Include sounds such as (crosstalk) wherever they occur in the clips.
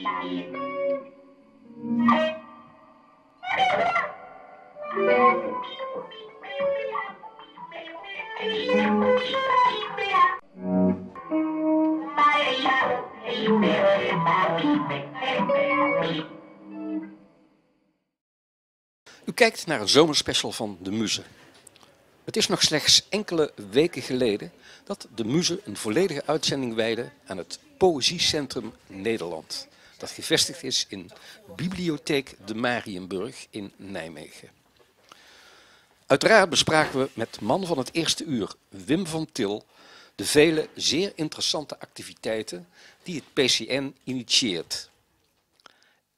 U kijkt naar een zomerspecial van De Muze. Het is nog slechts enkele weken geleden dat De Muze een volledige uitzending wijde aan het Poëziecentrum Nederland. Dat gevestigd is in Bibliotheek de Marienburg in Nijmegen. Uiteraard bespraken we met man van het eerste uur, Wim van Til, de vele zeer interessante activiteiten die het PCN initieert.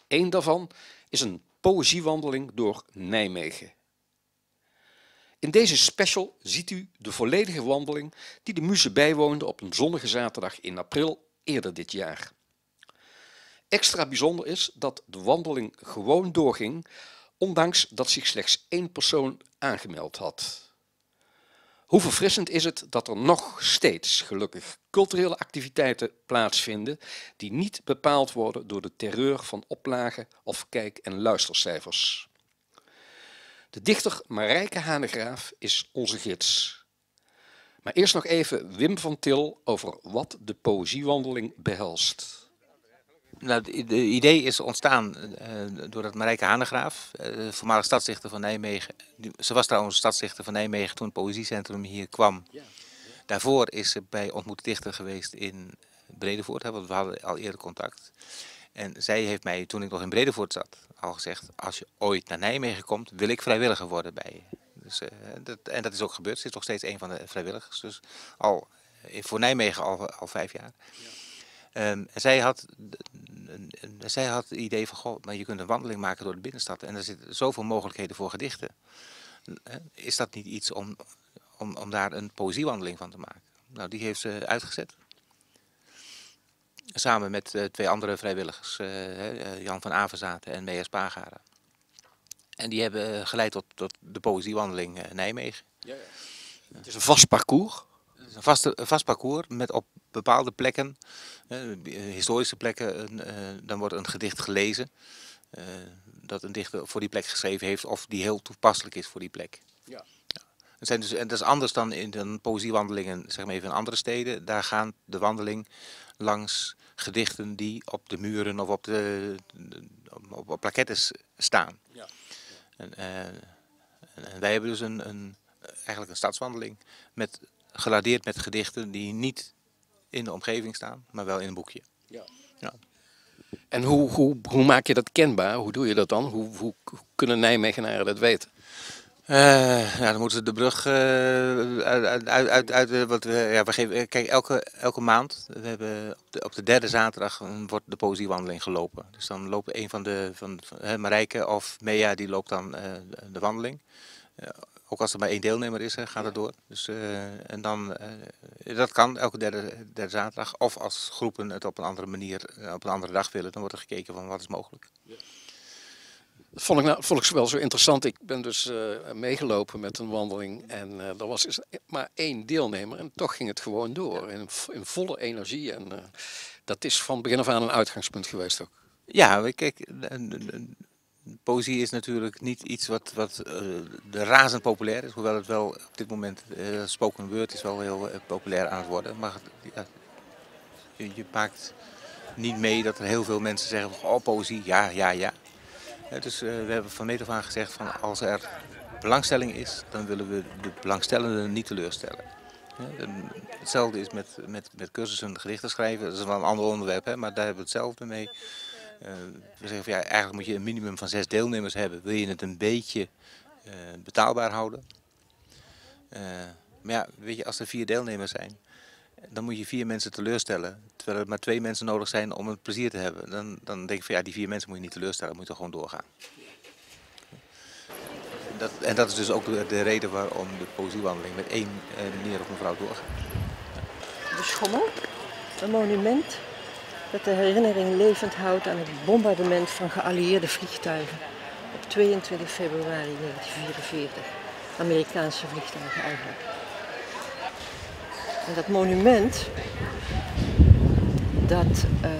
Eén daarvan is een poëziewandeling door Nijmegen. In deze special ziet u de volledige wandeling die de muze bijwoonde op een zonnige zaterdag in april eerder dit jaar. Extra bijzonder is dat de wandeling gewoon doorging, ondanks dat zich slechts één persoon aangemeld had. Hoe verfrissend is het dat er nog steeds, gelukkig, culturele activiteiten plaatsvinden die niet bepaald worden door de terreur van oplagen of kijk- en luistercijfers. De dichter Marijke Hanegraaf is onze gids. Maar eerst nog even Wim van Til over wat de poëziewandeling behelst. Nou, het idee is ontstaan uh, doordat Marijke Hanegraaf, uh, voormalig stadsdichter van Nijmegen. Ze was trouwens stadsdichter van Nijmegen toen het poëziecentrum hier kwam. Ja. Daarvoor is ze bij Ontmoet Dichter geweest in Bredevoort, hè, want we hadden al eerder contact. En zij heeft mij, toen ik nog in Bredevoort zat, al gezegd: Als je ooit naar Nijmegen komt, wil ik vrijwilliger worden bij je. Dus, uh, dat, en dat is ook gebeurd. Ze is nog steeds een van de vrijwilligers. Dus al, voor Nijmegen al, al vijf jaar. Ja. Um, en zij had, zij had het idee van, goh, maar je kunt een wandeling maken door de binnenstad. En er zitten zoveel mogelijkheden voor gedichten. Is dat niet iets om, om, om daar een poëziewandeling van te maken? Nou, die heeft ze uitgezet. Samen met uh, twee andere vrijwilligers, uh, Jan van Avenzaten en Mea Spagara. En die hebben geleid tot, tot de poëziewandeling Nijmegen. Ja, ja. Het is een vast parcours? Een, vaste, een vast parcours met op bepaalde plekken, eh, historische plekken, uh, dan wordt een gedicht gelezen. Uh, dat een dichter voor die plek geschreven heeft of die heel toepasselijk is voor die plek. Ja. Het zijn dus, en dat is anders dan in de poëziewandelingen zeg maar even in andere steden. Daar gaan de wandeling langs gedichten die op de muren of op de op, staan. Ja. En, en, wij hebben dus een, een, eigenlijk een stadswandeling met geladeerd met gedichten die niet in de omgeving staan, maar wel in een boekje. Ja. ja. En hoe, hoe, hoe maak je dat kenbaar? Hoe doe je dat dan? Hoe, hoe kunnen Nijmegenaren dat weten? Uh, ja, dan moeten ze de brug uh, uit, uit, uit, uit wat we, ja, we geven. Kijk, elke, elke maand, we hebben op de, op de derde zaterdag wordt de poëziewandeling gelopen. Dus dan loopt een van de, van, van Marijke of Mea, die loopt dan uh, de wandeling. Ook als er maar één deelnemer is, gaat het door. Dus, uh, en dan, uh, dat kan elke derde, derde zaterdag. Of als groepen het op een andere manier, uh, op een andere dag willen, dan wordt er gekeken van wat is mogelijk. Ja. Dat vond ik, nou, vond ik wel zo interessant. Ik ben dus meegelopen met een wandeling en er was dus maar één deelnemer en toch ging het gewoon door in, in volle energie. En dat is van begin af aan een uitgangspunt geweest ook. Ja, kijk, poëzie is natuurlijk niet iets wat, wat uh, razend populair is. Hoewel het wel op dit moment, uh, spoken word is wel heel uh, populair aan het worden. Maar je, maakt niet mee dat er heel veel mensen zeggen, oh poëzie, ja, ja, ja. dus we hebben van meet af aan gezegd van als er belangstelling is, dan willen we de belangstellenden niet teleurstellen. hetzelfde is met, met, met cursussen gedichten schrijven. Dat is wel een ander onderwerp, hè, maar daar hebben we hetzelfde mee. Uh, we zeggen van ja, eigenlijk moet je een minimum van zes deelnemers hebben. Wil je het een beetje uh, betaalbaar houden? Uh, maar ja, weet je, als er vier deelnemers zijn, dan moet je vier mensen teleurstellen. Terwijl er maar twee mensen nodig zijn om het plezier te hebben. Dan, dan denk ik van ja, die vier mensen moet je niet teleurstellen, moet je gewoon doorgaan. Dat, en dat is dus ook de, de reden waarom de poëziewandeling met één meneer of mevrouw doorgaat. De schommel, een monument dat de herinnering levend houdt aan het bombardement van geallieerde vliegtuigen op 22 februari 1944. Amerikaanse vliegtuigen eigenlijk. En dat monument, dat uh,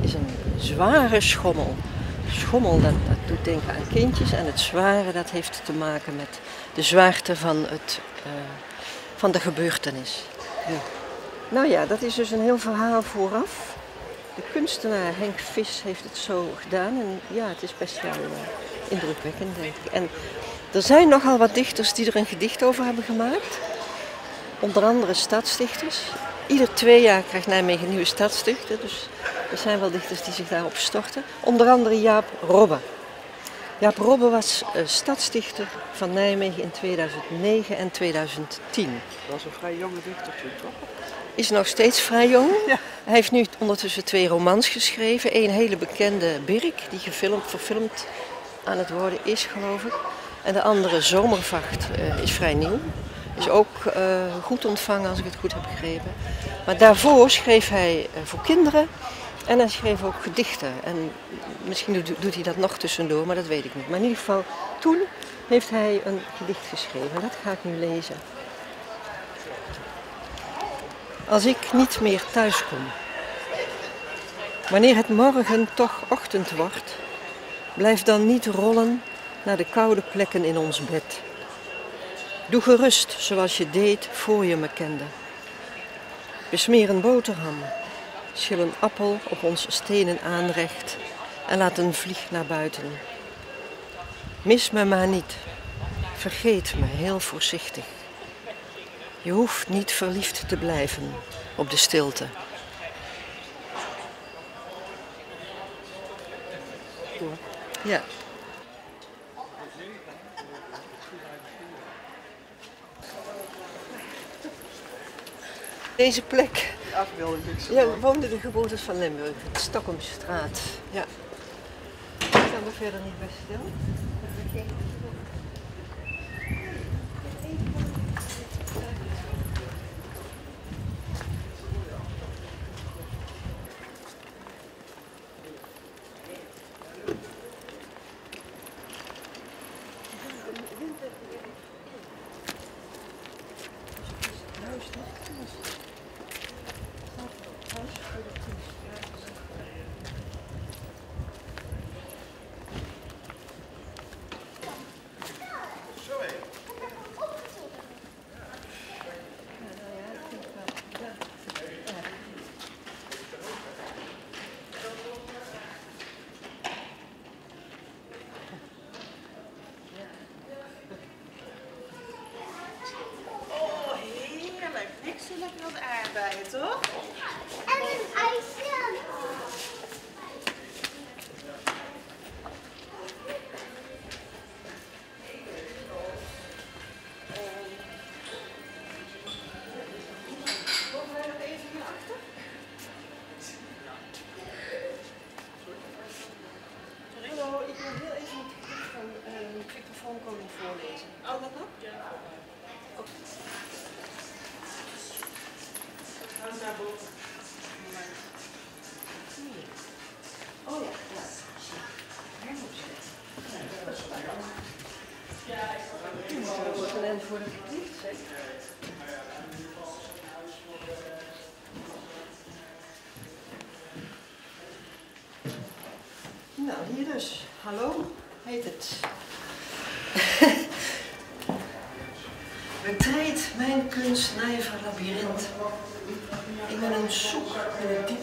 is een zware schommel. Schommel, dat, dat doet denken aan kindjes. En het zware, dat heeft te maken met de zwaarte van, het, uh, van de gebeurtenis. Ja. Nou ja, dat is dus een heel verhaal vooraf. De kunstenaar Henk Vis heeft het zo gedaan. En ja, het is best wel uh, indrukwekkend, denk ik. En er zijn nogal wat dichters die er een gedicht over hebben gemaakt. Onder andere stadsdichters. Ieder twee jaar krijgt Nijmegen nieuwe stadsdichter. Dus er zijn wel dichters die zich daarop storten. Onder andere Jaap Robbe. Jaap Robbe was uh, stadsdichter van Nijmegen in 2009 en 2010. Dat was een vrij jonge dichter toch? Is nog steeds vrij jong. Ja. Hij heeft nu ondertussen twee romans geschreven. Eén hele bekende, Birk, die gefilmd, verfilmd aan het worden is, geloof ik. En de andere, Zomervacht, uh, is vrij nieuw. Is ook uh, goed ontvangen, als ik het goed heb begrepen. Maar daarvoor schreef hij uh, voor kinderen en hij schreef ook gedichten. En misschien doet hij dat nog tussendoor, maar dat weet ik niet. Maar in ieder geval, toen heeft hij een gedicht geschreven. En dat ga ik nu lezen. Als ik niet meer thuis kom. Wanneer het morgen toch ochtend wordt, blijf dan niet rollen naar de koude plekken in ons bed. Doe gerust zoals je deed voor je me kende. Besmeer een boterham, schil een appel op ons stenen aanrecht en laat een vlieg naar buiten. Mis me maar niet, vergeet me heel voorzichtig. Je hoeft niet verliefd te blijven op de stilte. Ja. Deze plek. Ja, woonde de geboortes van Limburg, de Stockholmstraat. Ja. Ik sta er verder niet bij stil.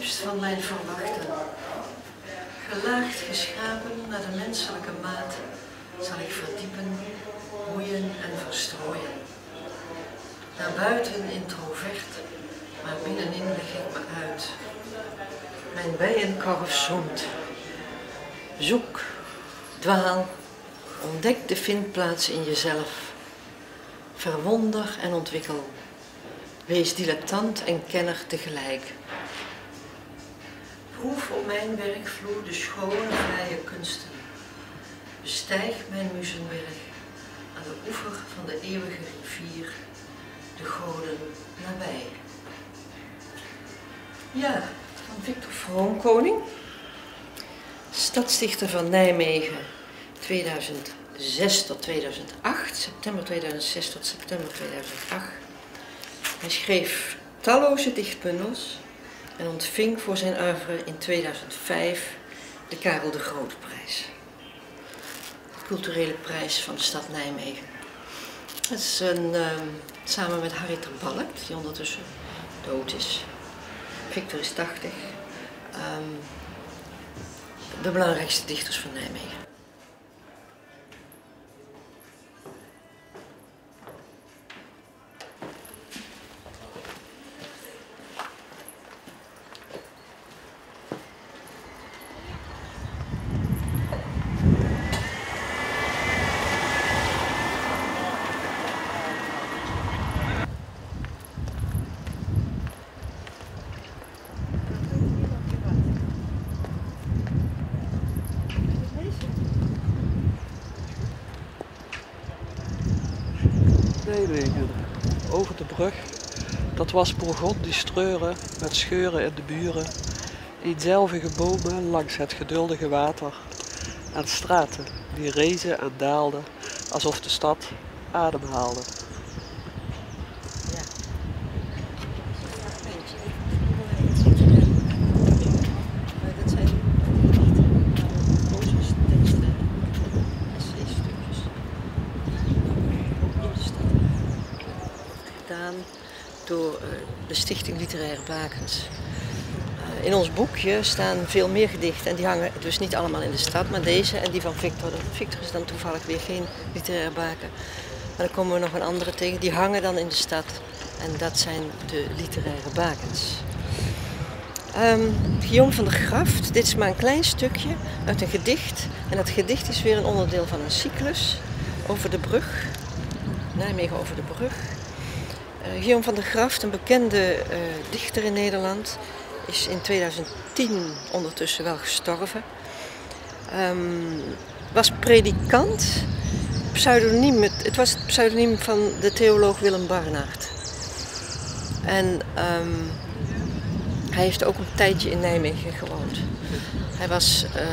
Van mijn verwachten. Gelaagd geschapen naar de menselijke maat zal ik verdiepen boeien en verstrooien. Naar buiten introvert, maar binnenin leg ik me uit. Mijn bijenkorf zoemt. Zoek, dwaal, ontdek de vindplaats in jezelf. Verwonder en ontwikkel. Wees dilettant en kenner tegelijk. Proef op mijn werkvloer de schone, vrije kunsten. Bestijg mijn muzenberg aan de oever van de eeuwige rivier, de goden nabij. Ja, van Victor Vroomkoning, stadsdichter van Nijmegen 2006 tot 2008, september 2006 tot september 2008. Hij schreef talloze dichtbundels, en ontving voor zijn oeuvre in 2005 de Karel de Grootprijs. De culturele prijs van de stad Nijmegen. Het is een, ehm, samen met Harry ter Balk, die ondertussen dood is. Victor is 80. ehm, de belangrijkste dichters van. Nijmegen. Over de brug. Dat was die streuren met scheuren in de muren. Eenzelvige bomen langs het geduldige water. En straten die rezen en daalden alsof de stad ademhaalde. Ja. Dat zijn proza's, teksten, essaystukjes. Ook in de stad. Gedaan door eh, de Stichting Literaire Bakens. Eh, In ons boekje staan veel meer gedichten en die hangen dus niet allemaal in de stad, maar deze en die van Victor. Victor is dan toevallig weer geen literaire baken. Maar dan komen we nog een andere tegen, die hangen dan in de stad. En dat zijn de literaire bakens. Ehm Guillaume van der Graft, dit is maar een klein stukje uit een gedicht. En dat gedicht is weer een onderdeel van een cyclus over de brug. Nijmegen over de brug. Eh, Guillaume van der Graft, een bekende eh, dichter in Nederland, is in 2010 ondertussen wel gestorven. Ehm, was predikant. Pseudoniem, het, was het pseudoniem van de theoloog Willem Barnaert. En ehm, hij heeft ook een tijdje in Nijmegen gewoond. Hij was eh,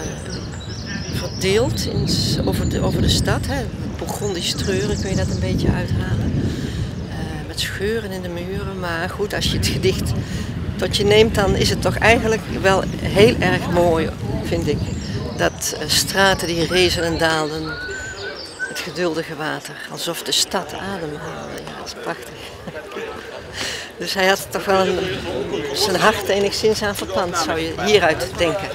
verdeeld in, over, de, over de stad. Hè. Burgondisch treuren kun je dat een beetje uithalen. Scheuren in de muren. Maar goed, als je het gedicht tot je neemt, dan is het toch eigenlijk wel heel erg mooi, vind ik. Dat eh, straten die rezen en daalden, het geduldige water, alsof de stad ademhaalde. Ja, dat is prachtig. (laughs) Dus hij had toch wel een, zijn hart enigszins aan verpand, zou je hieruit denken.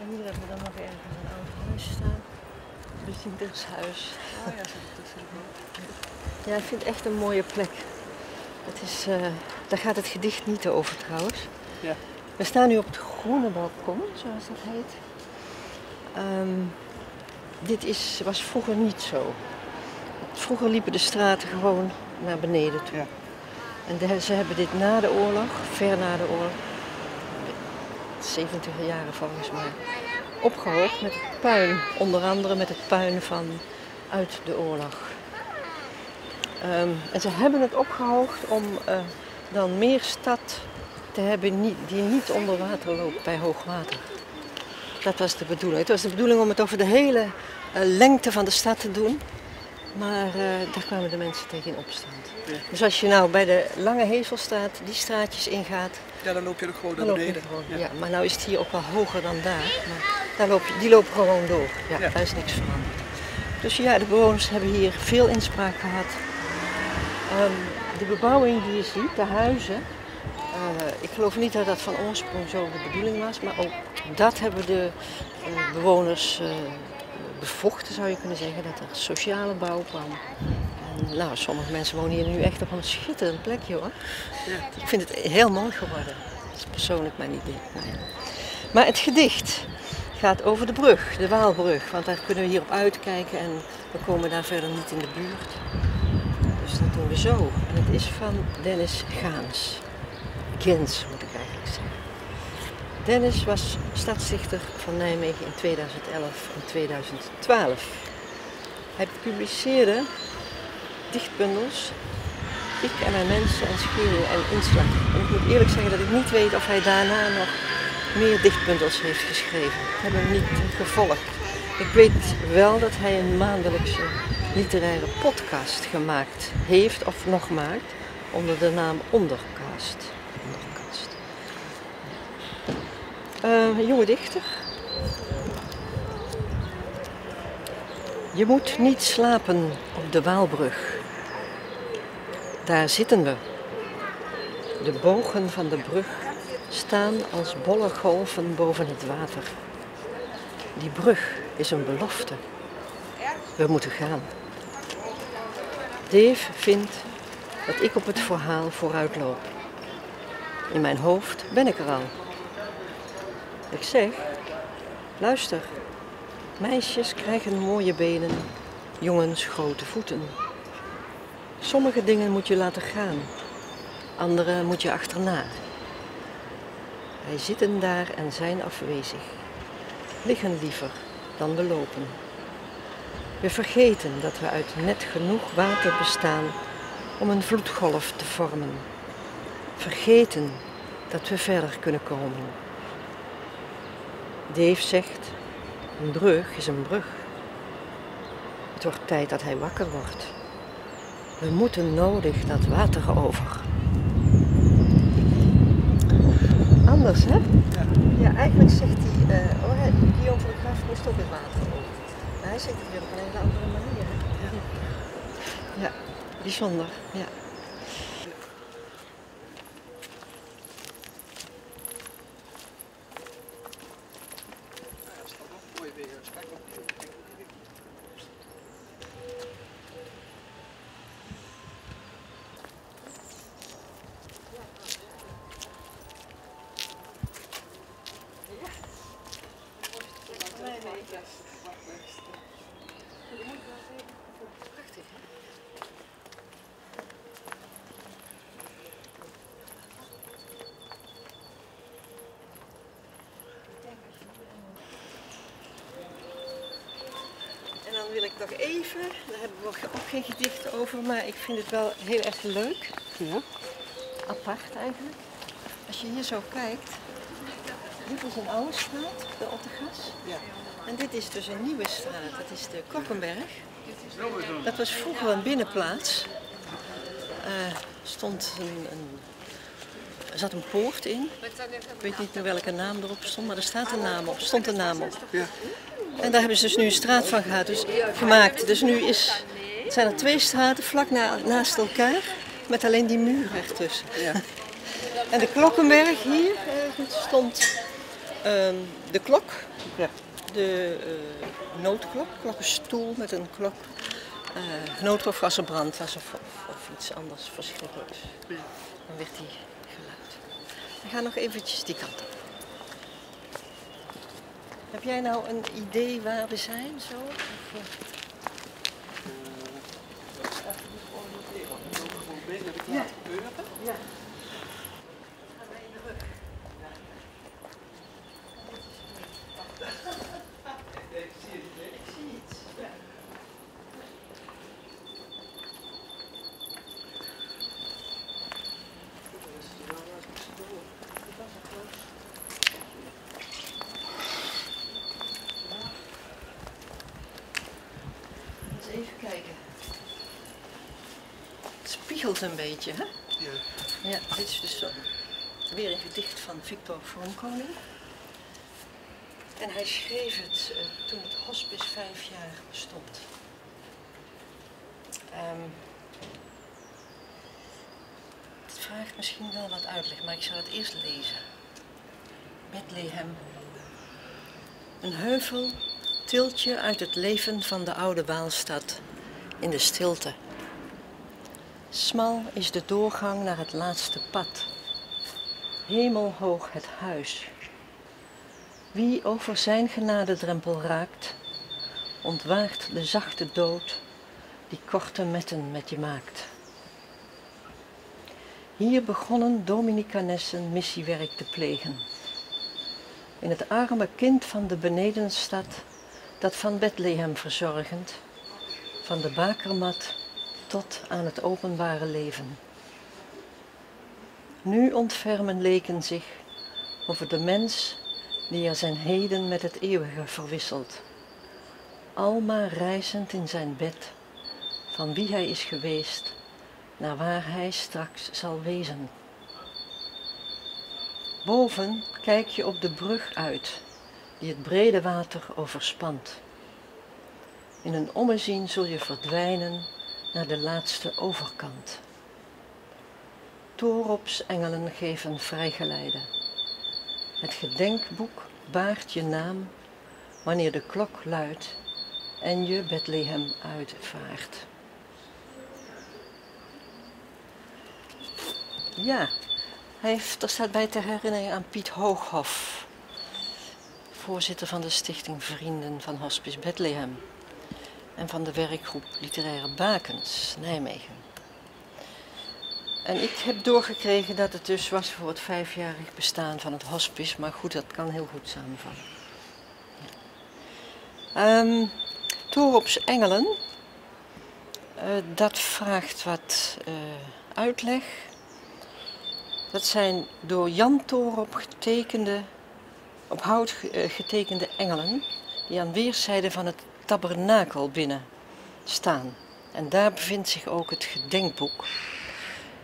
En hier hebben we dan nog ergens een oud huis staan. Oh ja, zit tussen de Ja, ik vind het echt een mooie plek. Het is, eh, daar gaat het gedicht niet over trouwens. Ja. We staan nu op het groene balkon, zoals dat heet. Ehm, dit is, was vroeger niet zo. Vroeger liepen de straten gewoon naar beneden toe. Ja. En de- ze hebben dit na de oorlog, ver na de oorlog, 70 jaren volgens mij, opgehoogd met het puin. Onder andere met het puin van uit de oorlog. Ehm, en ze hebben het opgehoogd om eh, dan meer stad te hebben die niet onder water loopt bij hoogwater. Dat was de bedoeling. Het was de bedoeling om het over de hele eh, lengte van de stad te doen. Maar eh, daar kwamen de mensen tegen in opstand. Ja. Dus als je nou bij de Lange Hezelstraat die straatjes ingaat, Ja, dan loop je nog gewoon naar beneden. gewoon. Ja. maar nou is het hier ook wel hoger dan daar. Maar daar loop je, die lopen gewoon door. Ja, Ja. daar is niks veranderd. Dus ja, de bewoners hebben hier veel inspraak gehad. Ehm, de bebouwing die je ziet, de huizen. eh, ik geloof niet dat dat van oorsprong zo de bedoeling was, maar ook dat hebben de eh, bewoners eh, bevochten, zou je kunnen zeggen, dat er sociale bouw kwam. En, nou, sommige mensen wonen hier nu echt op een schitterend plekje hoor. Ja. Ik vind het heel mooi geworden. is persoonlijk mijn idee. Maar het gedicht gaat over de brug, de Waalbrug. Want daar kunnen we hier op uitkijken en we komen daar verder niet in de buurt. Dus dat doen we zo. En het is van Dennis Gaans. Gens moet ik eigenlijk zeggen. Dennis was stadsdichter van Nijmegen in 2011 en 2012. Hij publiceerde dichtbundels Ik en mijn mensen en scheren en inslag. En ik moet eerlijk zeggen dat ik niet weet of hij daarna nog meer dichtbundels heeft geschreven. Ik heb hem niet gevolgd. Ik weet wel dat hij een maandelijkse literaire podcast gemaakt heeft of nog maakt onder de naam Onderkast. Onderkast. Een jonge dichter. Je moet niet slapen op de Waalbrug. Daar zitten we. De bogen van de brug staan als bolle golven boven het water. Die brug is een belofte. We moeten gaan. Dave vindt dat ik op het verhaal vooruit loop. In mijn hoofd ben ik er al. Ik zeg, luister, meisjes krijgen mooie benen, jongens grote voeten. Sommige dingen moet je laten gaan, andere moet je achterna. Wij zitten daar en zijn afwezig, liggen liever dan we lopen. We vergeten dat we uit net genoeg water bestaan om een vloedgolf te vormen. Vergeten dat we verder kunnen komen. Dave zegt, een brug is een brug. Het wordt tijd dat hij wakker wordt. We moeten nodig dat water over. Hè? Ja. Ja, eigenlijk zegt hij, uh, oh, Guillaume van de moest ook het water hij zegt het weer op een hele andere manier. Ja. ja, bijzonder. Ja. Maar ik vind het wel heel erg leuk. Ja. Apart eigenlijk. Als je hier zo kijkt, dit is een oude straat, de Ottegas. Ja. En dit is dus een nieuwe straat, dat is de Kokkenberg. Dat was vroeger een binnenplaats. Uh, stond een, een, er zat een poort in. Ik weet niet meer welke naam erop stond, maar er staat een naam op. stond een naam op. Ja. En daar hebben ze dus nu een straat van gehad, dus, gemaakt. Dus nu is, zijn er twee straten vlak na, naast elkaar, met alleen die muur ertussen. Ja. (laughs) En de Klokkenberg hier uh, stond uh, de klok, ja. de uh, noodklok, klokkenstoel met een klok. Uh, noodklok was er brand was of, of, iets anders verschrikkelijks. Dan werd die geluid. We gaan nog eventjes die kant op. Heb jij nou een idee waar we zijn zo? Ja. Ja. Een beetje, hè? Ja. Ja, dit is dus zo. weer een gedicht van Victor Vroomkoning. En hij schreef het uh, toen het hospice vijf jaar bestond. Um, het vraagt misschien wel wat uitleg, maar ik zal het eerst lezen. Bethlehem. Een heuvel tilt je uit het leven van de oude Waalstad in de stilte. Smal is de doorgang naar het laatste pad. hemelhoog het huis. Wie over zijn genadedrempel raakt, ontwaart de zachte dood die korte metten met je maakt. Hier begonnen Dominicanessen missiewerk te plegen. In het arme kind van de benedenstad, dat van Bethlehem verzorgend, van de bakermat tot aan het openbare leven. Nu ontfermen leken zich over de mens die er zijn heden met het eeuwige verwisselt. Almaar reizend in zijn bed, van wie hij is geweest, naar waar hij straks zal wezen. Boven kijk je op de brug uit, die het brede water overspant. In een ommezien zul je verdwijnen naar de laatste overkant. Torops engelen geven vrijgeleide. Het gedenkboek baart je naam wanneer de klok luidt en je Bethlehem uitvaart. Ja, hij heeft, er staat bij ter herinnering aan Piet Hooghof, voorzitter van de stichting Vrienden van Hospice Bethlehem en van de werkgroep Literaire Bakens Nijmegen. En ik heb doorgekregen dat het dus was voor het vijfjarig bestaan van het hospice, maar goed, dat kan heel goed samenvallen. Ja. Um, Torops Engelen, uh, dat vraagt wat uh, uitleg. Dat zijn door Jan Torop getekende, op hout getekende engelen, die aan weerszijden van het tabernakel binnen staan. En daar bevindt zich ook het gedenkboek.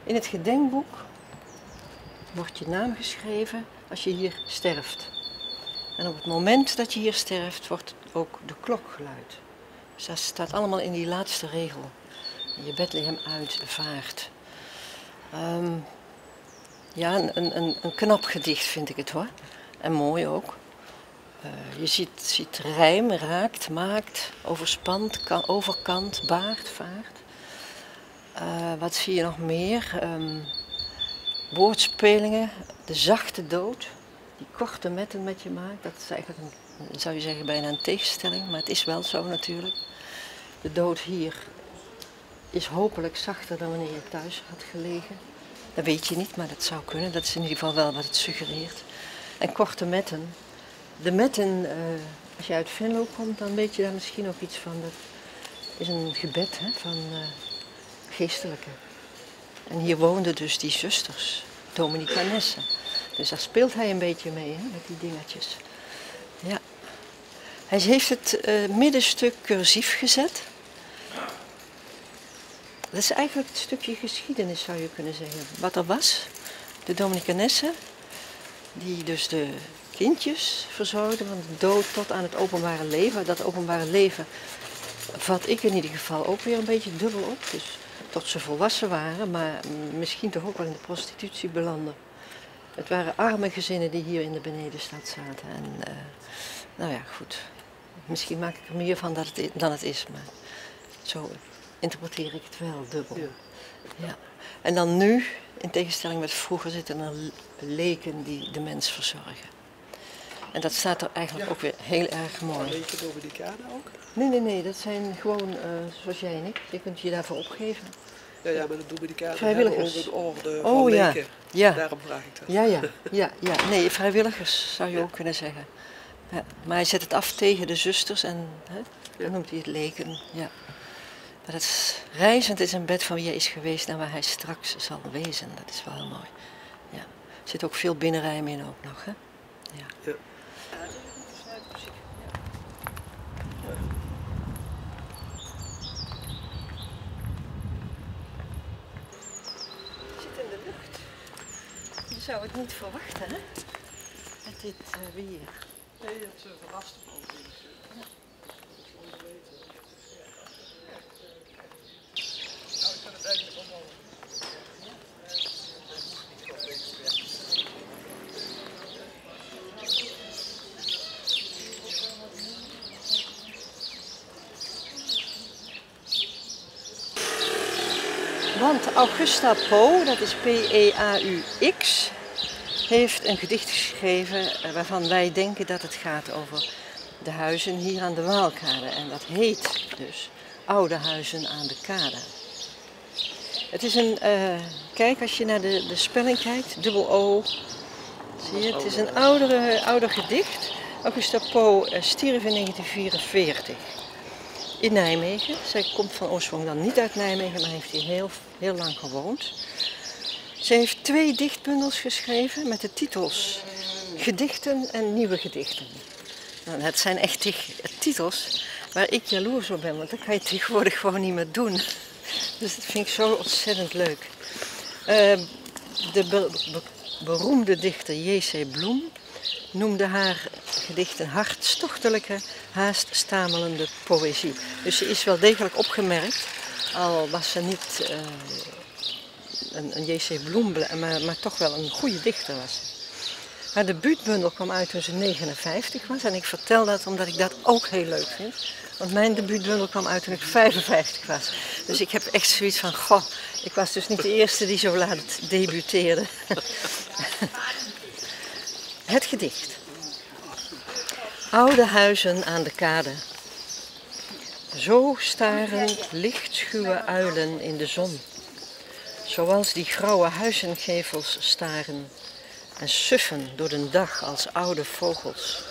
In het gedenkboek wordt je naam geschreven als je hier sterft. En op het moment dat je hier sterft, wordt ook de klok geluid. Dus dat staat allemaal in die laatste regel. Je Bethlehem uitvaart. Um, ja, een, een, een knap gedicht vind ik het hoor. En mooi ook. Uh, je ziet, ziet rijm, raakt, maakt, overspant, kan, overkant, baart, vaart. Uh, wat zie je nog meer? Um, woordspelingen, de zachte dood, die korte metten met je maakt. Dat is eigenlijk, een, zou je zeggen, bijna een tegenstelling, maar het is wel zo natuurlijk. De dood hier is hopelijk zachter dan wanneer je thuis had gelegen. Dat weet je niet, maar dat zou kunnen. Dat is in ieder geval wel wat het suggereert. En korte metten. De metten, uh, als je uit Venlo komt, dan weet je daar misschien ook iets van. Dat is een gebed hè, van uh, geestelijke. En hier woonden dus die zusters, Dominicanessen. Dus daar speelt hij een beetje mee, hè, met die dingetjes. Ja. Hij heeft het uh, middenstuk cursief gezet. Dat is eigenlijk het stukje geschiedenis, zou je kunnen zeggen. Wat er was, de Dominicanessen, die dus de kindjes verzorgden van de dood tot aan het openbare leven. Dat openbare leven vat ik in ieder geval ook weer een beetje dubbel op. Dus tot ze volwassen waren, maar misschien toch ook wel in de prostitutie belanden. Het waren arme gezinnen die hier in de benedenstad zaten. En uh, nou ja, goed. Misschien maak ik er meer van dat het, dan het is, maar zo interpreteer ik het wel dubbel. Ja. ja. En dan nu, in tegenstelling met vroeger, zitten er leken die de mens verzorgen. En dat staat er eigenlijk ook weer heel erg mooi. Leken Dominicanen ook? Nee, nee, nee, dat zijn gewoon uh, zoals jij en ik. Je kunt je daarvoor opgeven. Ja, ja, maar de Dominicanen vrijwilligers. hebben ook een orde oh, ja. leken. Ja. Daarom vraag ik dat. Ja, ja, (laughs) ja, ja. Nee, vrijwilligers zou je ook kunnen zeggen. Ja. Maar hij zet het af tegen de zusters en hè, dan noemt hij het leken. Ja. Het reizend is een bed van wie hij is geweest en waar hij straks zal wezen. Dat is wel heel mooi. Ja. Er zit ook veel binnenrijm in ook nog. Hè? Ja. Ja. Het zit in de lucht. Je zou het niet verwachten, hè? Met dit uh, weer. Nee, het uh, verrast me Want Augusta Poe, dat is P-E-A-U-X, heeft een gedicht geschreven waarvan wij denken dat het gaat over de huizen hier aan de Waalkade. En dat heet dus Oude Huizen aan de Kade. Het is een, eh, kijk als je naar de, de spelling kijkt, dubbel O. Zie je, het is een oudere, ouder gedicht. Augusta Poe eh, stierf in 1944 in Nijmegen. Zij komt van oorsprong dan niet uit Nijmegen, maar heeft hier heel, heel lang gewoond. Ze heeft twee dichtbundels geschreven met de titels Gedichten en Nieuwe Gedichten. Nou, het zijn echt titels waar ik jaloers op ben, want dat kan je tegenwoordig gewoon niet meer doen. Dus dat vind ik zo ontzettend leuk. Eh, de be- be- beroemde dichter J.C. Bloem noemde haar gedichten hartstochtelijke, haast stamelende poëzie. Dus ze is wel degelijk opgemerkt, al was ze niet eh, een, een J.C. Bloem, maar, maar toch wel een goede dichter was. Haar debuutbundel kwam uit toen ze 59 was en ik vertel dat omdat ik dat ook heel leuk vind. Want mijn debuutbundel kwam uit toen ik 55 was. Dus ik heb echt zoiets van, goh, ik was dus niet de eerste die zo laat debuteerde. (laughs) Het gedicht. Oude huizen aan de kade. Zo staren lichtschuwe uilen in de zon. Zoals die grauwe huizengevels staren en suffen door de dag als oude vogels.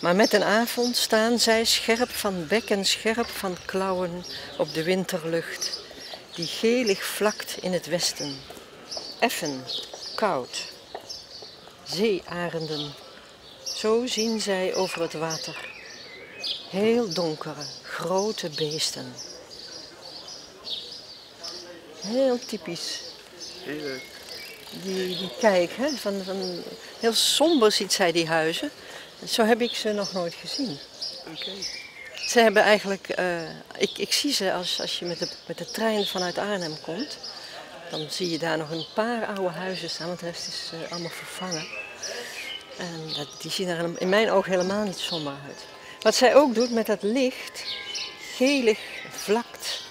Maar met een avond staan zij scherp van bek en scherp van klauwen op de winterlucht, die gelig vlakt in het westen. Effen, koud. Zeearenden, zo zien zij over het water. Heel donkere, grote beesten. Heel typisch Heel leuk. die, die kijk, hè, van, van, heel somber ziet zij die huizen. Zo heb ik ze nog nooit gezien. Oké. Ze hebben eigenlijk, eh, ik, ik zie ze als, als je met de, met de trein vanuit Arnhem komt. Dan zie je daar nog een paar oude huizen staan, want de rest is eh, allemaal vervangen. En dat, die zien er in mijn oog helemaal niet somber uit. Wat zij ook doet met dat licht, gelig vlakt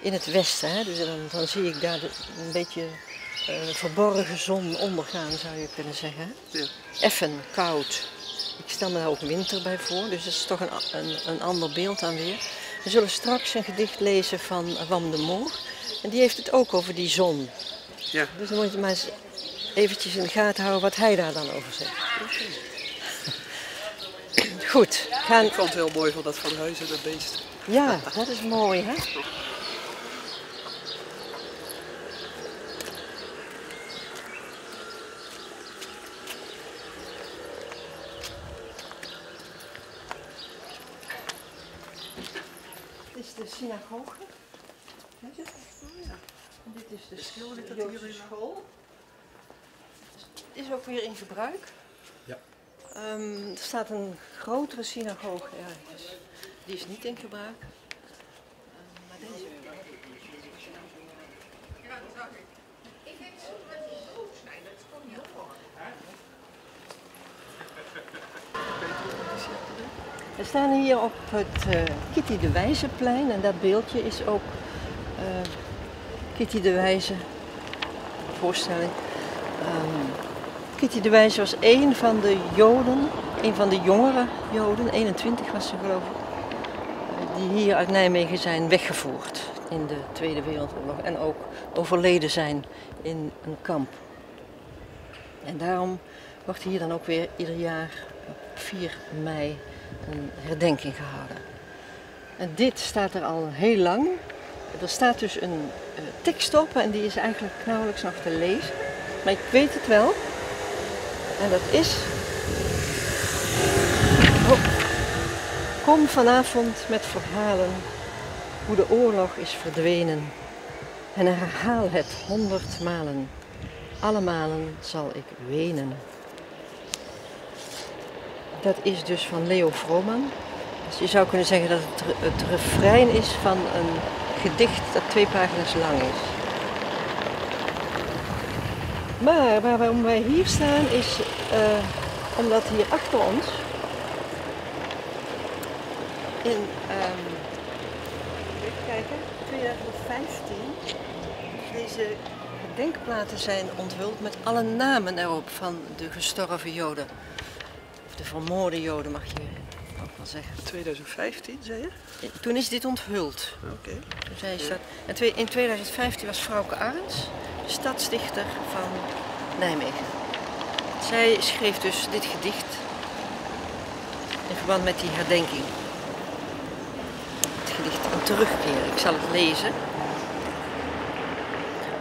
in het westen. Hè? Dus dan, dan zie ik daar de- een beetje eh, verborgen zon ondergaan, zou je kunnen zeggen. Ja. Effen, koud. Ik stel me daar ook winter bij voor, dus dat is toch een, een, een ander beeld dan weer. We zullen straks een gedicht lezen van Wam de Moor. En die heeft het ook over die zon. Ja. Dus dan moet je maar eens eventjes in de gaten houden wat hij daar dan over zegt. Goed, gaan... Ik vond het heel mooi van dat van huizen en beesten. Ja, (laughs) dat is mooi, hè? Is En Dit is de dit Joodse school. Is ook weer in gebruik. Ja. Ehm, er staat een grotere synagoge ergens. Die is niet in gebruik. Ehm, maar deze wel. We staan hier op het eh, Kitty de Wijzeplein en dat beeldje is ook eh, Kitty de Wijze voorstelling. Ehm, Kitty de Wijze was één van de Joden, een van de jongere Joden, 21 was ze geloof ik, die hier uit Nijmegen zijn weggevoerd in de Tweede Wereldoorlog en ook overleden zijn in een kamp. En daarom wordt hier dan ook weer ieder jaar op 4 mei een herdenking gehouden. En dit staat er al heel lang. Er staat dus een eh, tekst op en die is eigenlijk nauwelijks nog te lezen. Maar ik weet het wel. En dat is. Oh. Kom vanavond met verhalen hoe de oorlog is verdwenen. En herhaal het honderd malen. Alle malen zal ik wenen. Dat is dus van Leo Vrooman. Dus je zou kunnen zeggen dat het, het refrein is van een gedicht dat twee pagina's lang is. Maar waar- waarom wij hier staan is eh, omdat hier achter ons in ehm, even kijken, 2015 deze gedenkplaten zijn onthuld met alle namen erop van de gestorven Joden. Of de vermoorde Joden mag je ook wel zeggen. 2015, zei je? Toen is dit onthuld. Oké. Toen zei ze dat. En twee- in 2015 was Frauke Arends, stadsdichter van Nijmegen. Zij schreef dus dit gedicht in verband met die herdenking. Het gedicht een terugkeer. Ik zal het lezen.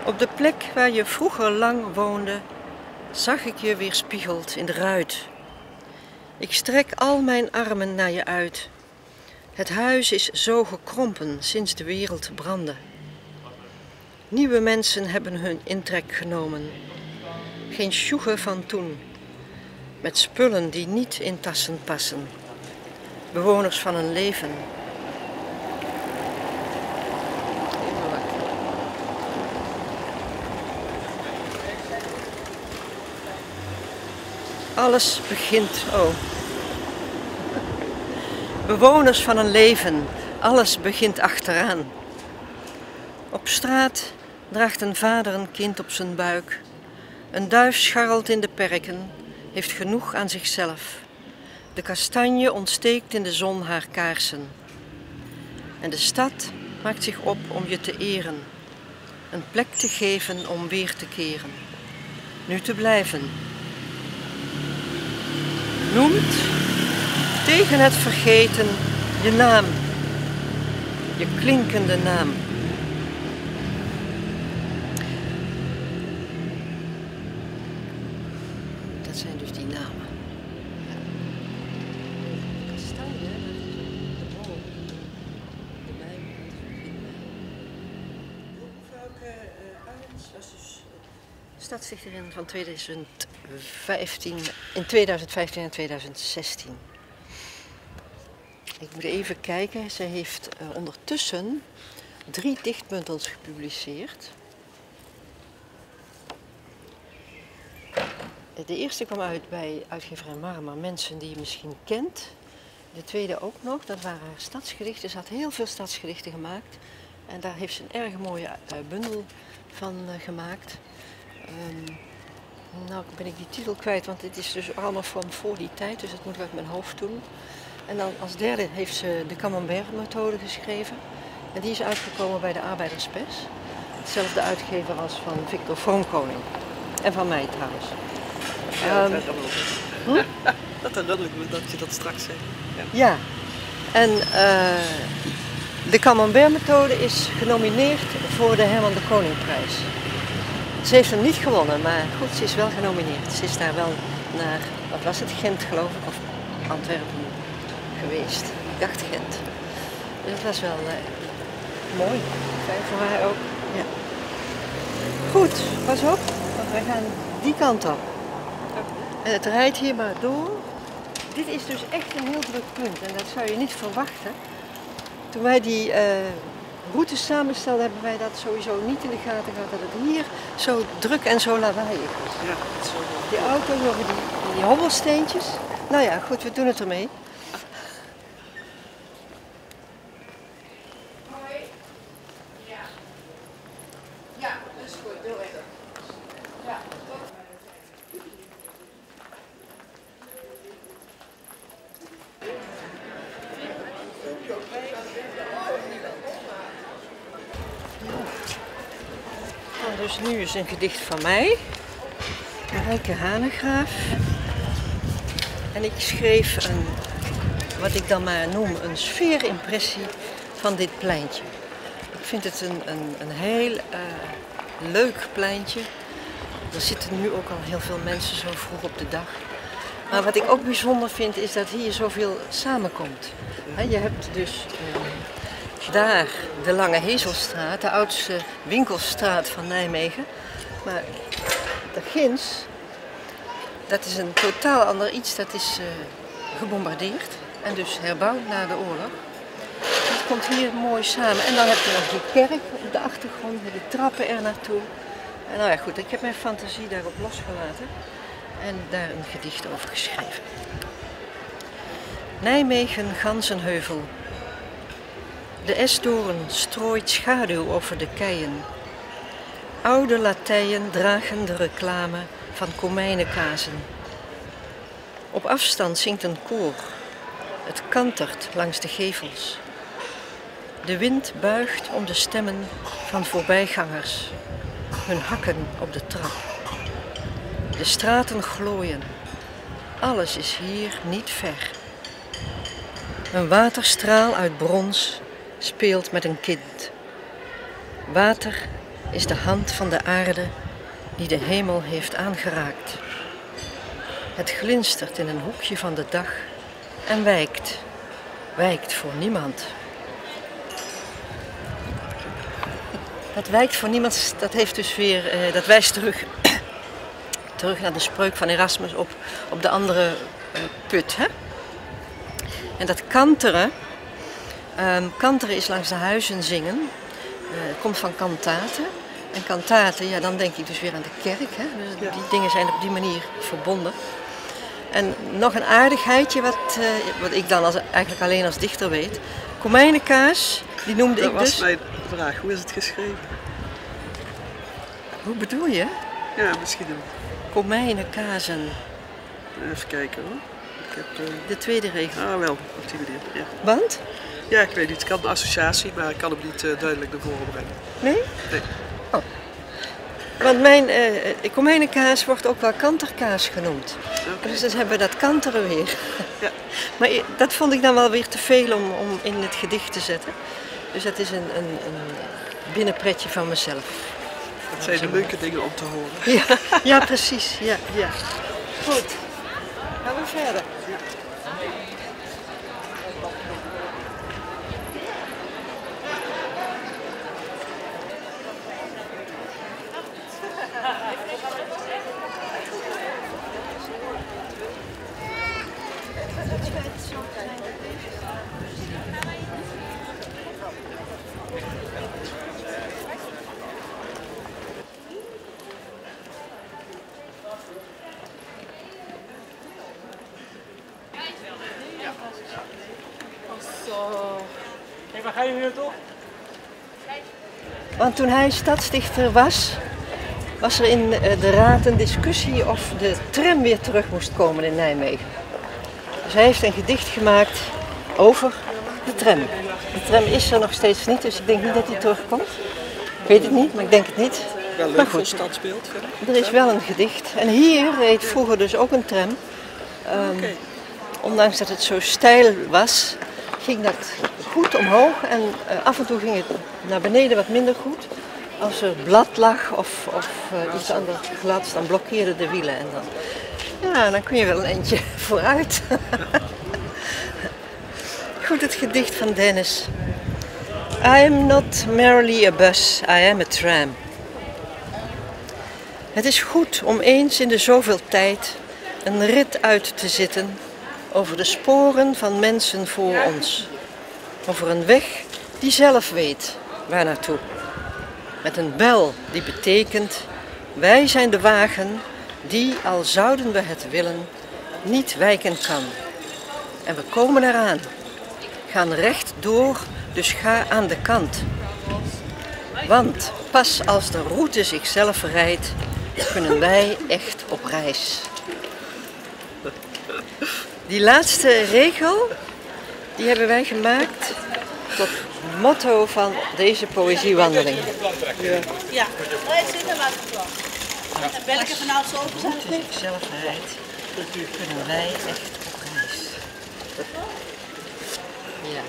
Op de plek waar je vroeger lang woonde, zag ik je weerspiegeld in de ruit. Ik strek al mijn armen naar je uit. Het huis is zo gekrompen sinds de wereld brandde. Nieuwe mensen hebben hun intrek genomen. Geen sjoegen van toen. Met spullen die niet in tassen passen. Bewoners van een leven. Even wachten. Alles begint. Oh. Bewoners van een leven, alles begint achteraan. Op straat draagt een vader een kind op zijn buik. Een duif scharrelt in de perken, heeft genoeg aan zichzelf. De kastanje ontsteekt in de zon haar kaarsen. En de stad maakt zich op om je te eren. Een plek te geven om weer te keren. Nu te blijven. Noemt tegen het vergeten je naam, je klinkende naam. Dat zijn dus die namen. Ja. Kastanje, dat is de boom. De mijn, Mevrouw Arends was dus stadsdichterin van 2015, in 2015 en 2016. Ik moet even kijken. Zij heeft eh, ondertussen drie dichtbundels gepubliceerd. De eerste kwam uit bij uitgeverij Marmer, mensen die je misschien kent. De tweede ook nog, dat waren haar stadsgedichten. Ze had heel veel stadsgedichten gemaakt. En daar heeft ze een erg mooie eh, bundel van eh, gemaakt. Ehm, nou ben ik die titel kwijt, want dit is dus allemaal van voor die tijd, dus dat moet ik uit mijn hoofd doen. En dan als derde heeft ze de Camembert-methode geschreven. En die is uitgekomen bij de Arbeiderspers. Hetzelfde uitgever als van Victor Vroomkoning. En van mij trouwens. Ja, Ehm, (laughs) dat wel. Dat herinner ik me dat je dat straks. Ja. Ja, en eh, de Camembert-methode is genomineerd voor de Herman de Koningprijs. Ze heeft hem niet gewonnen, maar goed, ze is wel genomineerd. Ze is daar wel naar, wat was het, Gent geloof ik, of Antwerpen geweest. Ik dacht Gent. Dus dat was wel eh, mooi. Fijn voor haar ook. Ja. Goed, pas op, want wij gaan die kant op. En het rijdt hier maar door. Dit is dus echt een heel druk punt en dat zou je niet verwachten. Toen wij die eh route samenstelden, hebben wij dat sowieso niet in de gaten gehad dat het hier zo druk en zo lawaaiig is. Ja. Die auto's over die, die hobbelsteentjes. Nou ja, goed, we doen het ermee. Nou, dus nu is een gedicht van mij. Rijke Hanegraaf. En ik schreef een, wat ik dan maar noem, een sfeerimpressie van dit pleintje. Ik vind het een, een, een heel eh, leuk pleintje. Er zitten nu ook al heel veel mensen zo vroeg op de dag. Maar wat ik ook bijzonder vind is dat hier zoveel samenkomt. Je hebt dus eh, daar de Lange Hezelstraat, de oudste winkelstraat van Nijmegen. Maar daar ginds, dat is een totaal ander iets. Dat is eh, gebombardeerd en dus herbouwd na de oorlog. Dat komt hier mooi samen. En dan heb je nog die kerk op de achtergrond met de trappen er naartoe. En nou ja, goed, ik heb mijn fantasie daarop losgelaten en daar een gedicht over geschreven. Nijmegen Ganzenheuvel. De esdoorn strooit schaduw over de keien. Oude Latijnen dragen de reclame van komijnenkazen. Op afstand zingt een koor. Het kantert langs de gevels. De wind buigt om de stemmen van voorbijgangers, hun hakken op de trap. De straten glooien. Alles is hier niet ver. Een waterstraal uit brons speelt met een kind. Water is de hand van de aarde die de hemel heeft aangeraakt. Het glinstert in een hoekje van de dag en wijkt, wijkt voor niemand. Dat wijkt voor niemand, dat heeft dus weer, eh, dat wijst terug, (coughs) terug naar de spreuk van Erasmus op, op de andere eh, put. Hè? En dat kanteren, ehm, kanteren is langs de huizen zingen, uh, komt van kantaten. En kantaten, ja, dan denk ik dus weer aan de kerk. Hè? Dus die dingen zijn op die manier verbonden. En nog een aardigheidje wat, uh, wat ik dan als, eigenlijk alleen als dichter weet. Komijnenkaas, die noemde Dat ik was dus... mijn vraag. Hoe is het geschreven? Hoe bedoel je? Ja, misschien een... Komijnenkazen. Even kijken hoor. Ik heb... eh, De tweede regel. Ah, wel. Op die manier. Ja. Want? ja, ik weet niet. Het kan een associatie, maar ik kan hem niet eh, duidelijk naar voren brengen. Nee? Nee. Want mijn eh komijnenkaas wordt ook wel kanterkaas genoemd. Dus dan hebben we dat kanteren weer. Ja. (laughs) Maar dat vond ik dan wel weer te veel om, om in het gedicht te zetten. Dus dat is een, een, een binnenpretje van mezelf. Dat zijn de leuke dingen om te horen. Ja, (laughs) ja precies. Ja, ja. Goed. Gaan we verder. Want toen hij stadsdichter was, was er in eh, de raad een discussie of de tram weer terug moest komen in Nijmegen. Dus hij heeft een gedicht gemaakt over de tram. De tram is er nog steeds niet, dus ik denk niet dat hij terugkomt. Ik weet het niet, maar ik denk het niet. Wel Maar leuk goed. stadsbeeld. Er is wel een gedicht. En hier reed vroeger dus ook een tram. Ehm. Ondanks dat het zo steil was, ging dat goed omhoog. En eh, af en toe ging het naar beneden wat minder goed. Als er blad lag of, of eh, iets anders glads, dan blokkeerden de wielen. En dan, ja, dan kun je wel een eindje (laughs) vooruit. (laughs) goed, het gedicht van Dennis. I am not merely a bus, I am a tram. Het is goed om eens in de zoveel tijd een rit uit te zitten over de sporen van mensen voor ons. Over een weg die zelf weet waar naartoe. Met een bel die betekent, wij zijn de wagen die, al zouden we het willen, niet wijken kan. En we komen eraan. Gaan recht door, dus ga aan de kant. Want pas als de route zichzelf rijdt, kunnen wij echt op reis. Die laatste regel, die hebben wij gemaakt tot motto van deze poëziewandeling. Ja, voor. En welke vanavond zo open zijn? Als zichzelf rijdt, kunnen wij echt op reis. Ja.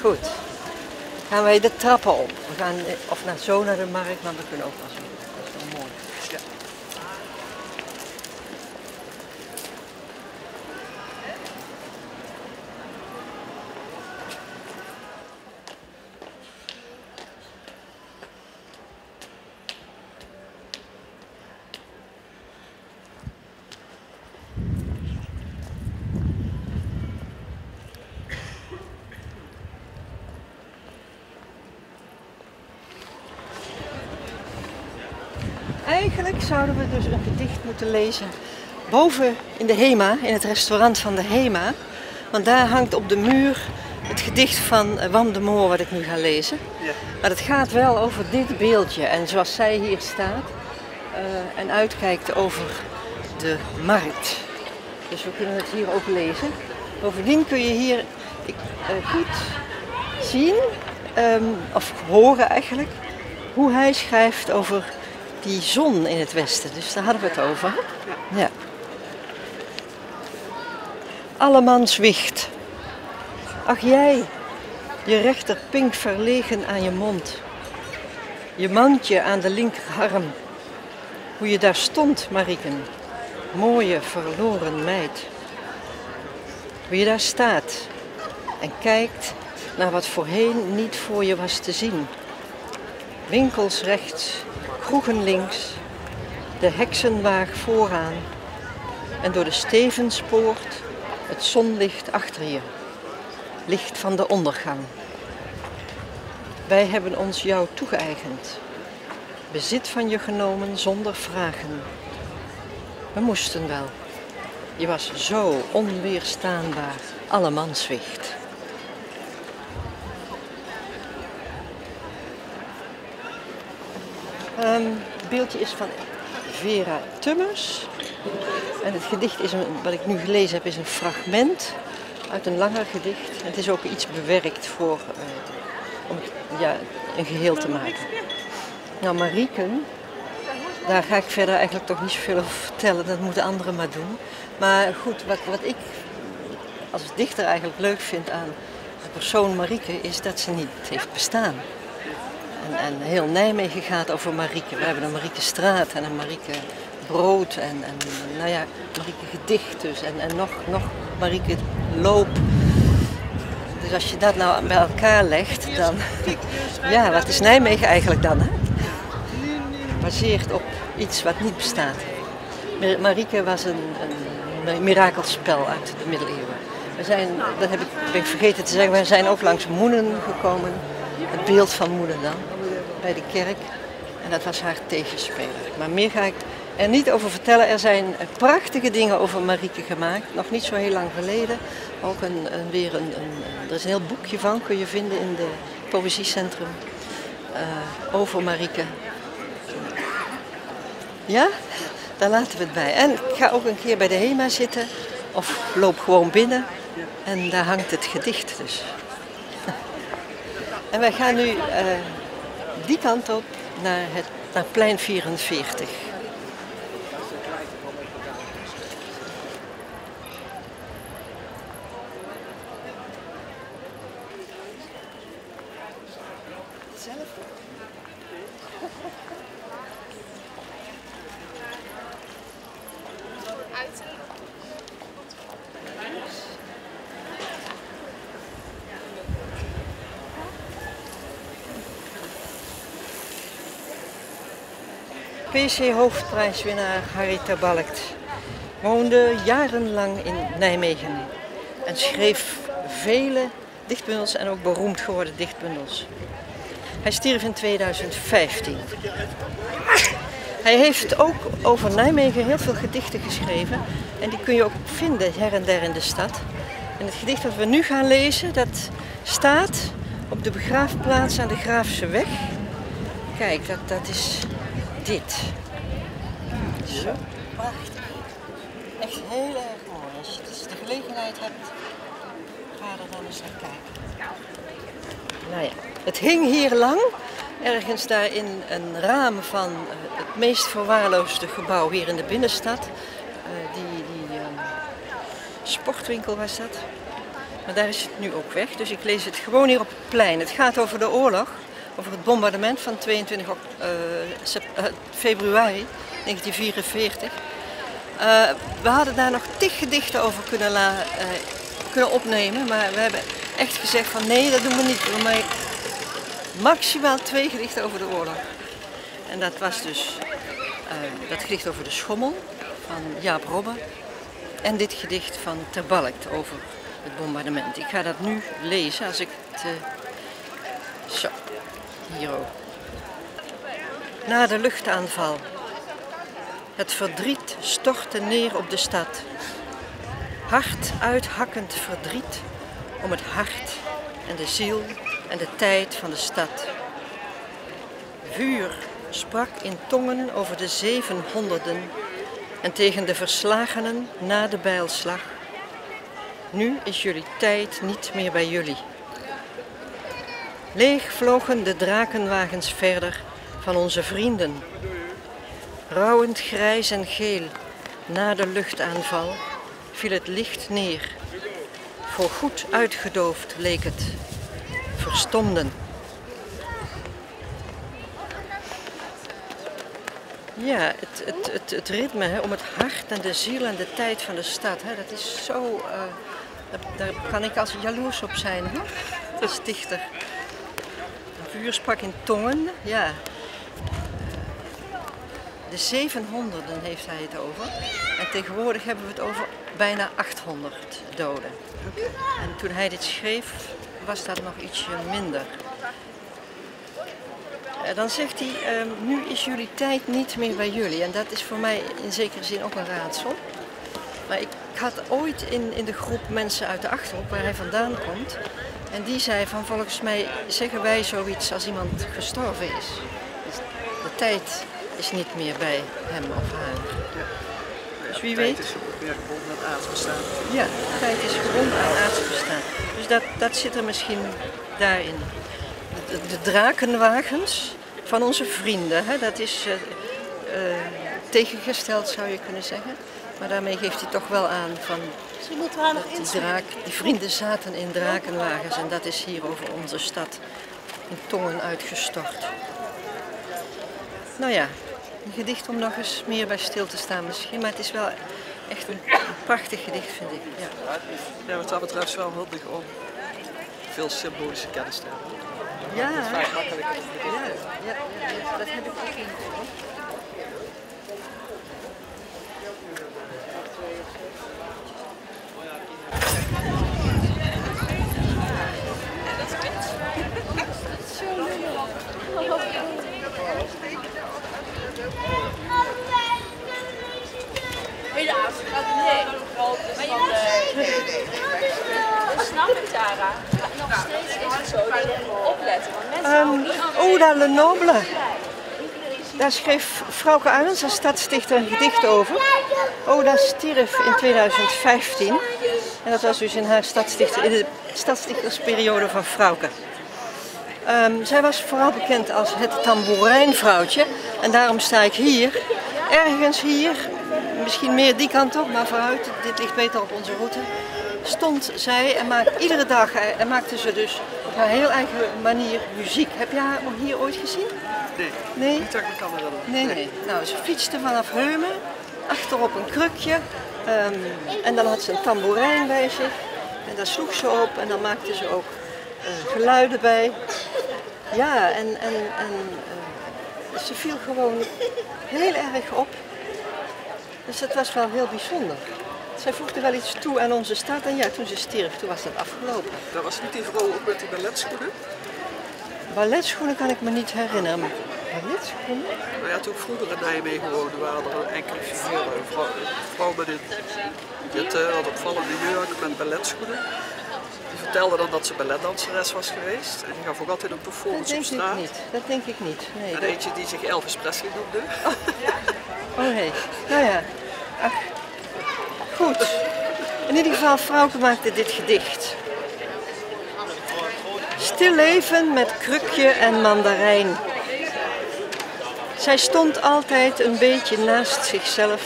Goed. Gaan wij de trappen op. We gaan eh, of naar zo naar de markt, maar we kunnen ook wel zo. Dat is wel mooi. Eigenlijk zouden we dus een gedicht moeten lezen boven in de HEMA, in het restaurant van de HEMA. Want daar hangt op de muur het gedicht van eh, Wam de Moor wat ik nu ga lezen. Maar het gaat wel over dit beeldje. En zoals zij hier staat eh, en uitkijkt over de markt. Dus we kunnen het hier ook lezen. Bovendien kun je hier ik, eh, goed zien, ehm, of horen eigenlijk, hoe hij schrijft over die zon in het westen. Dus daar hadden we het over. Ja. Allemans wicht. Ach jij, je rechterpink verlegen aan je mond. Je mandje aan de linkerarm. Hoe je daar stond, Mariken. Mooie, verloren meid. Hoe je daar staat en kijkt naar wat voorheen niet voor je was te zien. Winkels rechts, kroegen links, de heksenwaag vooraan en door de Stevenspoort het zonlicht achter je, licht van de ondergang. Wij hebben ons jou toegeëigend, bezit van je genomen zonder vragen. We moesten wel. Je was zo onweerstaanbaar, allemanswicht. Ehm, het beeldje is van Vera Tummers. En het gedicht is wat ik nu gelezen heb, is een fragment uit een langer gedicht. Het is ook iets bewerkt voor, eh, om ja, een geheel te maken. Nou, Marieken, daar ga ik verder eigenlijk toch niet zoveel over vertellen. Dat moeten anderen maar doen. Maar goed, wat, wat ik als dichter eigenlijk leuk vind aan de persoon Marieke, is dat ze niet heeft bestaan. En, en heel Nijmegen gaat over Marieke. We hebben een Marieke straat en een Marieke brood en, en nou ja, Marieke gedicht dus. En, en nog, nog Marieke loop. Dus als je dat nou bij elkaar legt, dan... Ja, wat is Nijmegen eigenlijk dan, hè? Gebaseerd op iets wat niet bestaat. Marieke was een, een mirakelspel uit de middeleeuwen. We zijn, dat heb ik, ben ik vergeten te zeggen, we zijn ook langs Moenen gekomen. Het beeld van Moenen dan, bij de kerk. En dat was haar tegenspeler. Maar meer ga ik er niet over vertellen. Er zijn prachtige dingen over Marieke gemaakt. Nog niet zo heel lang geleden. Ook een, een weer een, er is een heel boekje van, kun je vinden in de Poëziecentrum. Uh, over Marieke. Ja, daar laten we het bij. En ik ga ook een keer bij de HEMA zitten. Of loop gewoon binnen. En daar hangt het gedicht dus. (laughs) en wij gaan nu uh, die kant op naar, het, naar plein 44. PC-hoofdprijswinnaar Harry Terbalkt woonde jarenlang in Nijmegen en schreef vele dichtbundels en ook beroemd geworden dichtbundels. Hij stierf in 2015. Hij heeft ook over Nijmegen heel veel gedichten geschreven en die kun je ook vinden her en der in de stad. En het gedicht dat we nu gaan lezen, dat staat op de begraafplaats aan de Graafse weg. Kijk, dat, dat is dit. Zo prachtig. Echt heel erg mooi. Als je dus de gelegenheid hebt, ga er dan eens naar kijken. Nou ja, het hing hier lang. Ergens daar in een raam van eh, het meest verwaarloosde gebouw hier in de binnenstad. Uh, die die um, sportwinkel was dat. Maar daar is het nu ook weg. Dus ik lees het gewoon hier op het plein. Het gaat over de oorlog over het bombardement van 22 uh, februari 1944. Uh, we hadden daar nog tig gedichten over kunnen, la, kunnen opnemen, maar we hebben echt gezegd van nee, dat doen we niet. We maken maximaal twee gedichten over de oorlog. En dat was dus dat gedicht over de schommel van Jaap Robbe en dit gedicht van Terbalkt over het bombardement. Ik ga dat nu lezen als ik het... zo. Hier ook. Na de luchtaanval. Het verdriet stortte neer op de stad. Hard uithakkend verdriet om het hart en de ziel en de tijd van de stad. Vuur sprak in tongen over de zevenhonderden en tegen de verslagenen na de bijlslag. Nu is jullie tijd niet meer bij jullie. Leeg vlogen de drakenwagens verder van onze vrienden. Rouwend grijs en geel, na de luchtaanval, viel het licht neer. Voor goed uitgedoofd leek het. Verstomden. Ja, het, het, het, ritme hè, om het hart en de ziel en de tijd van de stad, hè, dat is zo. eh, daar, kan ik als jaloers op zijn, hè? als dichter. Vuur sprak in tongen, ja. De zevenhonderden heeft hij het over. En tegenwoordig hebben we het over bijna 800 doden. En toen hij dit schreef, was dat nog ietsje minder. Dan zegt hij, ehm, nu is jullie tijd niet meer bij jullie. En dat is voor mij in zekere zin ook een raadsel. Maar ik had ooit in, in de groep mensen uit de Achterhoek, waar hij vandaan komt. En die zei van, volgens mij zeggen wij zoiets als iemand gestorven is. Dus de tijd is niet meer bij hem of haar. Dus wie weet... is meer gebonden aan aardsbestaan. Ja, tijd is gebonden aan aardsbestaan. Dus dat, dat zit er misschien daarin. De, de drakenwagens van onze vrienden, hè, dat is eh, eh, tegengesteld zou je kunnen zeggen. Maar daarmee geeft hij toch wel aan van Ze moeten haar nog die, inschrijven. draak, die vrienden zaten in drakenwagens en dat is hier over onze stad in tongen uitgestort. Nou ja, een gedicht om nog eens meer bij stil te staan misschien, maar het is wel echt een, een prachtig gedicht vind ik. Ja. Ja, wat dat betreft is wel handig om veel symbolische kennis te hebben. Ja, Dat is vaak makkelijker. ja, ja, ja, ja, dat heb ik ook in. Helaas, gaat het nee. Maar je Dat snap ik, Tara. Nog steeds is het zo dat je opletten. Want mensen Oda le Noble. Daar schreef Frauke Arends als stadsdichter een gedicht over. Oda stierf in 2015. En dat was dus in haar stadsdichter, in de stadsdichtersperiode van Frauke. Ehm, zij was vooral bekend als het tamboerijnvrouwtje. En daarom sta ik hier. Ergens hier, misschien meer die kant op, maar vooruit, dit ligt beter op onze route. Stond zij en maakte iedere dag, eh, en maakte ze dus op haar heel eigen manier muziek. Heb je haar hier ooit gezien? Nee, Nee? niet dat ik me kan herinneren. Nee, nee. Nou, ze fietste vanaf Heumen, achterop een krukje. ehm, en dan had ze een tamboerijn bij zich. En daar sloeg ze op en dan maakte ze ook eh, geluiden bij. Ja, en, en, en eh, ze viel gewoon heel erg op. Dus dat was wel heel bijzonder. Zij voegde wel iets toe aan onze stad en ja, toen ze stierf, toen was dat afgelopen. Dat was niet die vrouw ook met die balletschoenen? Balletschoenen kan ik me niet herinneren. maar Balletschoenen? Nou ja, toen vroeger in Nijmegen woonde, waren er enkele figuren. Een vrouw, een vrouw met een dit, wat opvallende jurk met balletschoenen. Vertelde dan dat ze balletdanseres was geweest. En die gaf ook altijd een Dat performance denk op ik straat. niet. Dat denk ik niet. Nee, En dat- eentje die zich Elvis Presley noemde. Oh nee, nou ja. Ach. Goed. In ieder geval, Frauke maakte dit gedicht. Stil leven met krukje en mandarijn. Zij stond altijd een beetje naast zichzelf,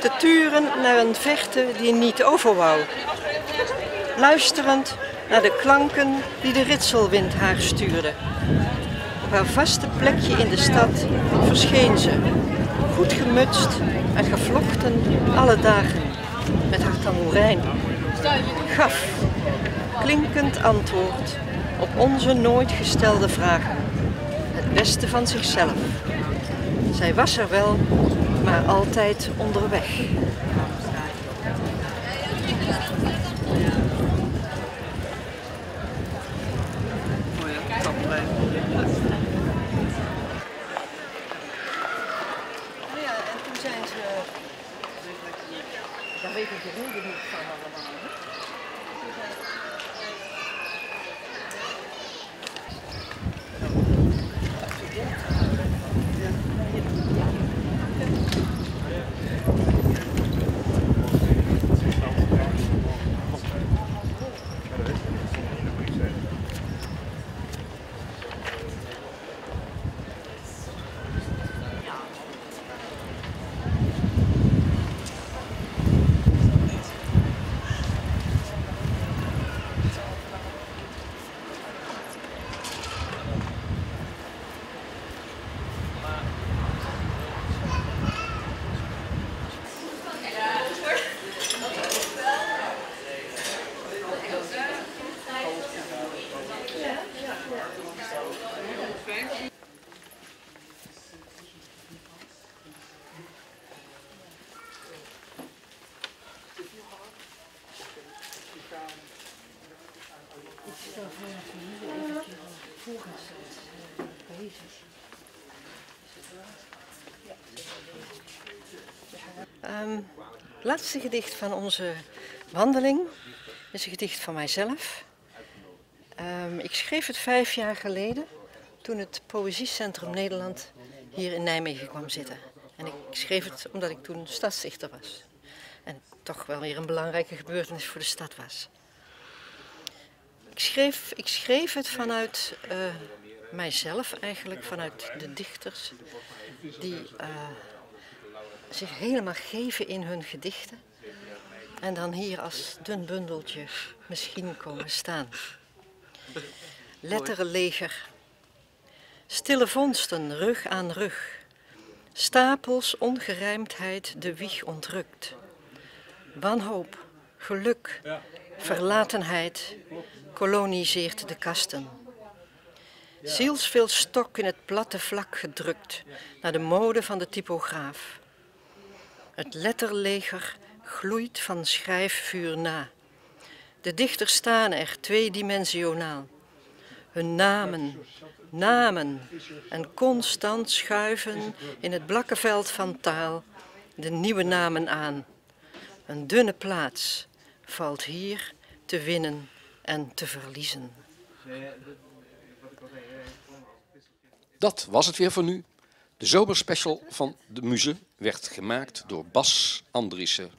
te turen naar een verte die niet over wou. Luisterend naar de klanken die de ritselwind haar stuurde. Op haar vaste plekje in de stad verscheen ze, goed gemutst en gevlochten alle dagen, met haar tamboerijn. Gaf, klinkend antwoord op onze nooit gestelde vragen. Het beste van zichzelf. Zij was er wel, maar altijd onderweg. Ja, en toen zijn ze. Daar weet ik de reden niet van laatste gedicht van onze wandeling is een gedicht van mijzelf. Ehm, ik schreef het vijf jaar geleden toen het Poëziecentrum Nederland hier in Nijmegen kwam zitten. En ik schreef het omdat ik toen stadsdichter was. En toch wel weer een belangrijke gebeurtenis voor de stad was. Ik schreef, ik schreef het vanuit eh, mijzelf eigenlijk, vanuit de dichters die eh, zich helemaal geven in hun gedichten. En dan hier als dun bundeltje misschien komen staan. Letterenleger. Stille vondsten, rug aan rug. Stapels ongerijmdheid de wieg ontrukt. Wanhoop, geluk, verlatenheid koloniseert de kasten. Zielsveel stok in het platte vlak gedrukt naar de mode van de typograaf. Het letterleger gloeit van schrijfvuur na. De dichters staan er tweedimensionaal. Hun namen, namen en constant schuiven in het blakkeveld van taal de nieuwe namen aan. Een dunne plaats valt hier te winnen en te verliezen. Dat was het weer voor nu. De zomerspecial van de Muze werd gemaakt door Bas Andriessen.